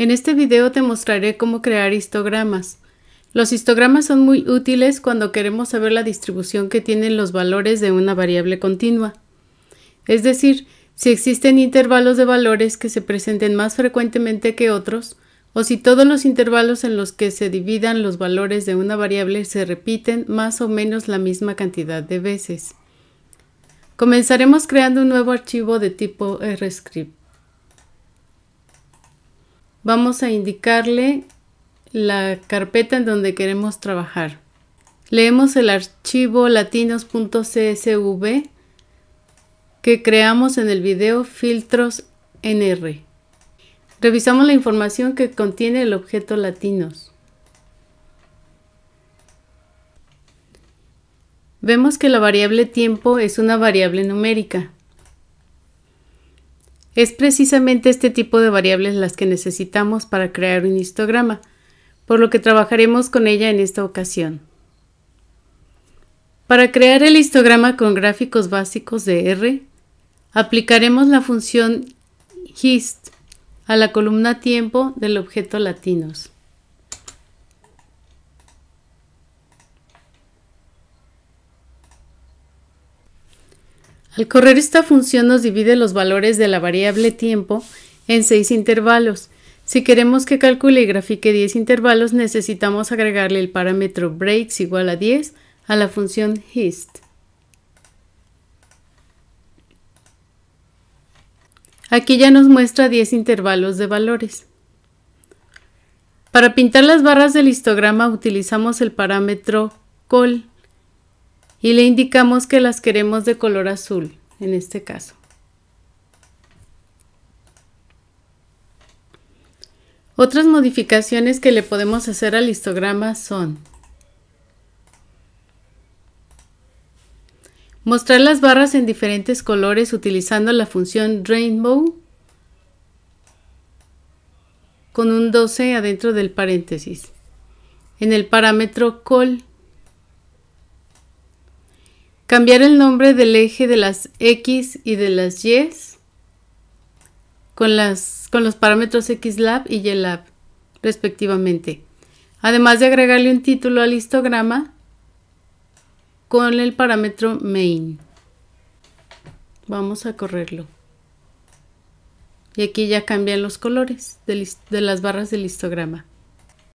En este video te mostraré cómo crear histogramas. Los histogramas son muy útiles cuando queremos saber la distribución que tienen los valores de una variable continua. Es decir, si existen intervalos de valores que se presenten más frecuentemente que otros, o si todos los intervalos en los que se dividan los valores de una variable se repiten más o menos la misma cantidad de veces. Comenzaremos creando un nuevo archivo de tipo RScript. Vamos a indicarle la carpeta en donde queremos trabajar. Leemos el archivo latinos.csv que creamos en el video filtros nr. Revisamos la información que contiene el objeto latinos. Vemos que la variable tiempo es una variable numérica. Es precisamente este tipo de variables las que necesitamos para crear un histograma, por lo que trabajaremos con ella en esta ocasión. Para crear el histograma con gráficos básicos de R, aplicaremos la función hist a la columna tiempo del objeto latinos. Al correr esta función nos divide los valores de la variable tiempo en seis intervalos. Si queremos que calcule y grafique 10 intervalos, necesitamos agregarle el parámetro breaks igual a 10 a la función hist. Aquí ya nos muestra 10 intervalos de valores. Para pintar las barras del histograma utilizamos el parámetro col y le indicamos que las queremos de color azul, en este caso. Otras modificaciones que le podemos hacer al histograma son Mostrar las barras en diferentes colores utilizando la función Rainbow con un 12 adentro del paréntesis. En el parámetro col. Cambiar el nombre del eje de las X y de las Y con, con los parámetros XLab y YLab respectivamente. Además de agregarle un título al histograma con el parámetro main. Vamos a correrlo. Y aquí ya cambian los colores de las barras del histograma.